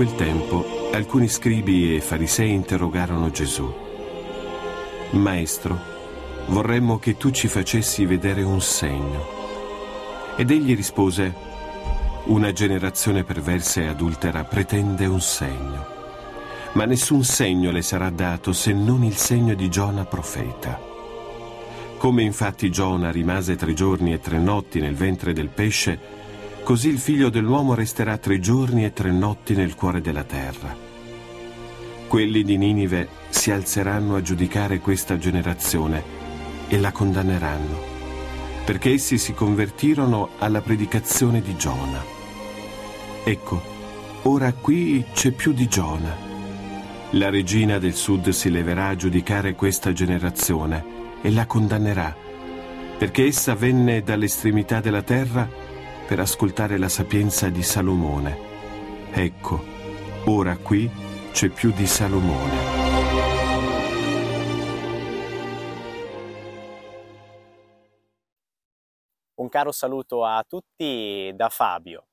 Quel tempo alcuni scribi e farisei interrogarono Gesù. Maestro, vorremmo che tu ci facessi vedere un segno. Ed egli rispose, una generazione perversa e adultera pretende un segno, ma nessun segno le sarà dato se non il segno di Giona profeta. Come infatti Giona rimase tre giorni e tre notti nel ventre del pesce, Così il figlio dell'uomo resterà tre giorni e tre notti nel cuore della terra. Quelli di Ninive si alzeranno a giudicare questa generazione e la condanneranno, perché essi si convertirono alla predicazione di Giona. Ecco, ora qui c'è più di Giona. La regina del sud si leverà a giudicare questa generazione e la condannerà, perché essa venne dall'estremità della terra per ascoltare la sapienza di Salomone. Ecco, ora qui c'è più di Salomone. Un caro saluto a tutti da Fabio.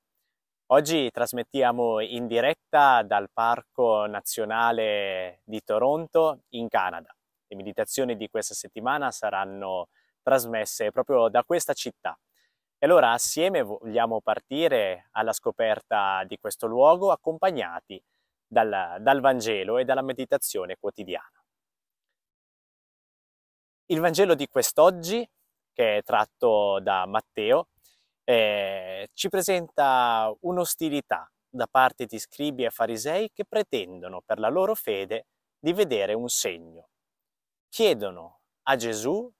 Oggi trasmettiamo in diretta dal Parco Nazionale di Toronto in Canada. Le meditazioni di questa settimana saranno trasmesse proprio da questa città. E allora assieme vogliamo partire alla scoperta di questo luogo accompagnati dal, dal Vangelo e dalla meditazione quotidiana. Il Vangelo di quest'oggi, che è tratto da Matteo, eh, ci presenta un'ostilità da parte di scribi e farisei che pretendono per la loro fede di vedere un segno. Chiedono a Gesù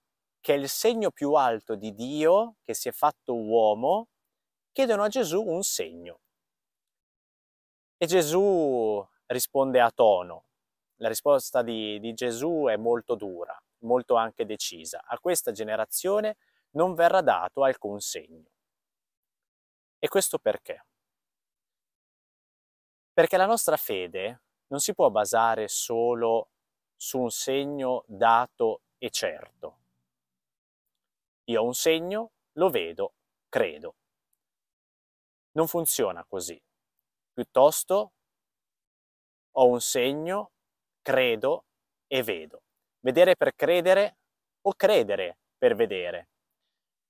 che è il segno più alto di Dio che si è fatto uomo, chiedono a Gesù un segno. E Gesù risponde a tono. La risposta di, di Gesù è molto dura, molto anche decisa. A questa generazione non verrà dato alcun segno. E questo perché? Perché la nostra fede non si può basare solo su un segno dato e certo. Io ho un segno, lo vedo, credo. Non funziona così. Piuttosto ho un segno, credo e vedo. Vedere per credere o credere per vedere.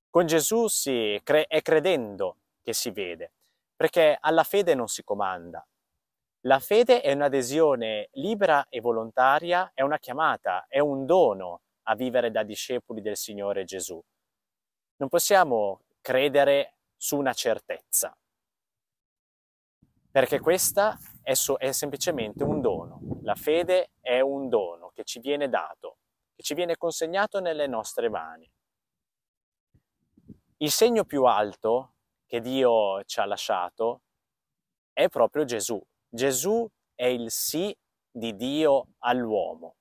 Con Gesù si cre- è credendo che si vede, perché alla fede non si comanda. La fede è un'adesione libera e volontaria, è una chiamata, è un dono a vivere da discepoli del Signore Gesù. Non possiamo credere su una certezza, perché questa è, so- è semplicemente un dono. La fede è un dono che ci viene dato, che ci viene consegnato nelle nostre mani. Il segno più alto che Dio ci ha lasciato è proprio Gesù. Gesù è il sì di Dio all'uomo.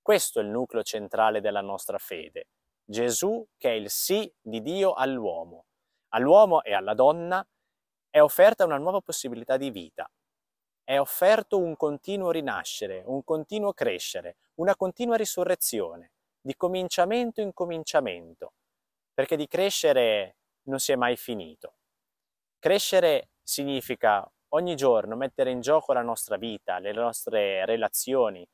Questo è il nucleo centrale della nostra fede. Gesù che è il sì di Dio all'uomo. All'uomo e alla donna è offerta una nuova possibilità di vita. È offerto un continuo rinascere, un continuo crescere, una continua risurrezione, di cominciamento in cominciamento, perché di crescere non si è mai finito. Crescere significa ogni giorno mettere in gioco la nostra vita, le nostre relazioni,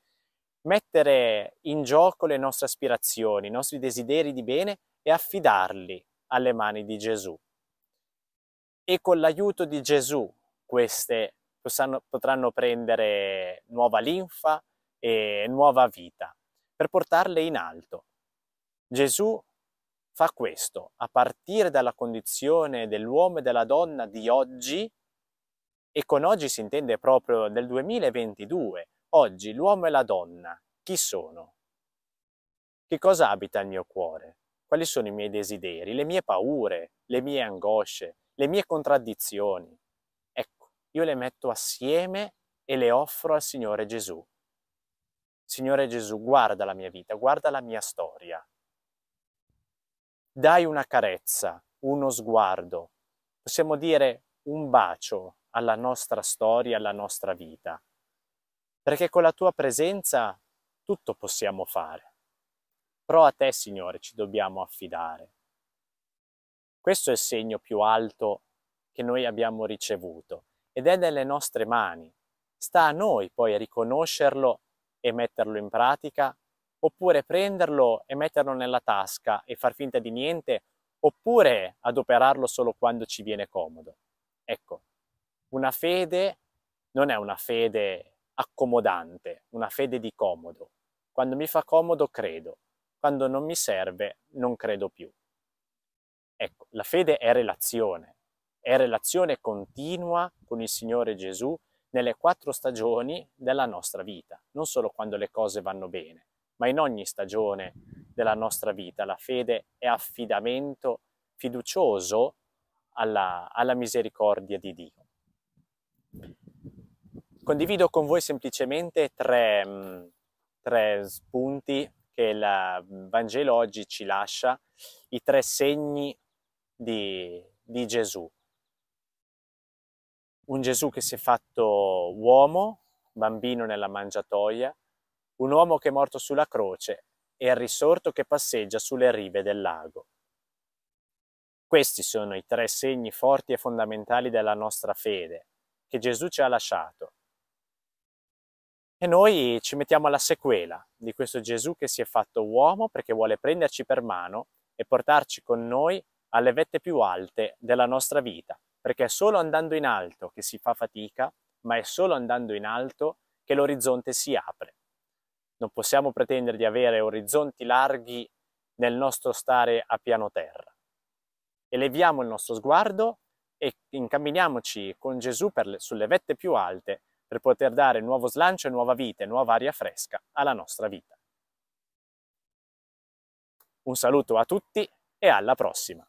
mettere in gioco le nostre aspirazioni, i nostri desideri di bene e affidarli alle mani di Gesù. E con l'aiuto di Gesù queste possano, potranno prendere nuova linfa e nuova vita per portarle in alto. Gesù fa questo a partire dalla condizione dell'uomo e della donna di oggi e con oggi si intende proprio del 2022, Oggi l'uomo e la donna chi sono? Che cosa abita il mio cuore? Quali sono i miei desideri, le mie paure, le mie angosce, le mie contraddizioni? Ecco, io le metto assieme e le offro al Signore Gesù. Signore Gesù, guarda la mia vita, guarda la mia storia. Dai una carezza, uno sguardo, possiamo dire un bacio alla nostra storia, alla nostra vita perché con la tua presenza tutto possiamo fare. Però a te, Signore, ci dobbiamo affidare. Questo è il segno più alto che noi abbiamo ricevuto ed è nelle nostre mani. Sta a noi poi riconoscerlo e metterlo in pratica, oppure prenderlo e metterlo nella tasca e far finta di niente, oppure adoperarlo solo quando ci viene comodo. Ecco, una fede non è una fede accomodante, una fede di comodo. Quando mi fa comodo credo, quando non mi serve non credo più. Ecco, la fede è relazione, è relazione continua con il Signore Gesù nelle quattro stagioni della nostra vita, non solo quando le cose vanno bene, ma in ogni stagione della nostra vita. La fede è affidamento fiducioso alla, alla misericordia di Dio. Condivido con voi semplicemente tre, mm, tre spunti che il Vangelo oggi ci lascia, i tre segni di, di Gesù. Un Gesù che si è fatto uomo, bambino nella mangiatoia, un uomo che è morto sulla croce e il risorto che passeggia sulle rive del lago. Questi sono i tre segni forti e fondamentali della nostra fede che Gesù ci ha lasciato e noi ci mettiamo alla sequela di questo Gesù che si è fatto uomo perché vuole prenderci per mano e portarci con noi alle vette più alte della nostra vita, perché è solo andando in alto che si fa fatica, ma è solo andando in alto che l'orizzonte si apre. Non possiamo pretendere di avere orizzonti larghi nel nostro stare a piano terra. Eleviamo il nostro sguardo e incamminiamoci con Gesù le, sulle vette più alte per poter dare nuovo slancio nuova vita e nuova aria fresca alla nostra vita. Un saluto a tutti e alla prossima!